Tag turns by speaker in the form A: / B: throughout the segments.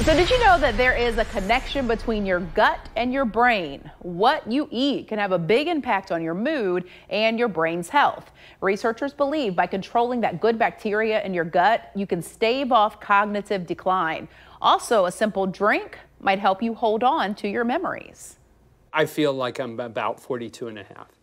A: So, did you know that there is a connection between your gut and your brain? What you eat can have a big impact on your mood and your brain's health. Researchers believe by controlling that good bacteria in your gut, you can stave off cognitive decline. Also, a simple drink might help you hold on to your memories.
B: I feel like I'm about 42 and a half.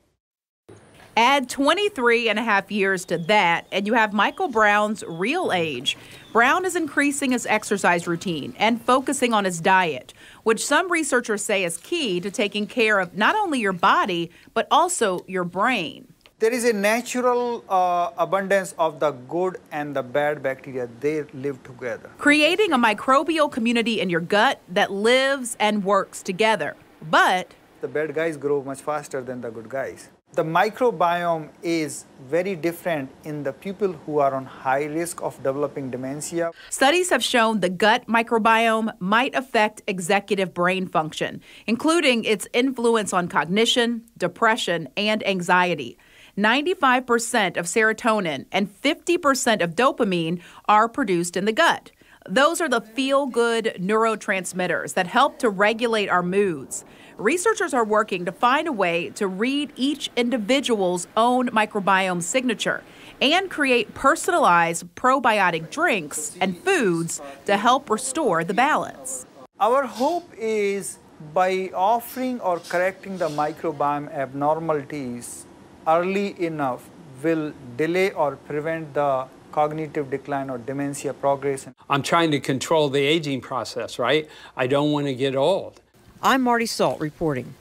A: Add 23 and a half years to that, and you have Michael Brown's real age. Brown is increasing his exercise routine and focusing on his diet, which some researchers say is key to taking care of not only your body, but also your brain.
C: There is a natural uh, abundance of the good and the bad bacteria. They live together.
A: Creating a microbial community in your gut that lives and works together. But
C: the bad guys grow much faster than the good guys. The microbiome is very different in the people who are on high risk of developing dementia.
A: Studies have shown the gut microbiome might affect executive brain function, including its influence on cognition, depression, and anxiety. 95% of serotonin and 50% of dopamine are produced in the gut. Those are the feel good neurotransmitters that help to regulate our moods researchers are working to find a way to read each individual's own microbiome signature and create personalized probiotic drinks and foods to help restore the balance.
C: Our hope is by offering or correcting the microbiome abnormalities early enough will delay or prevent the cognitive decline or dementia progression.
B: I'm trying to control the aging process, right? I don't want to get old.
D: I'm Marty Salt reporting.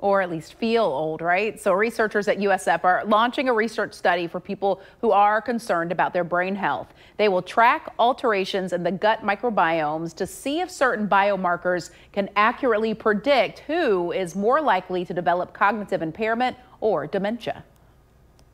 A: Or at least feel old, right? So researchers at USF are launching a research study for people who are concerned about their brain health. They will track alterations in the gut microbiomes to see if certain biomarkers can accurately predict who is more likely to develop cognitive impairment or dementia.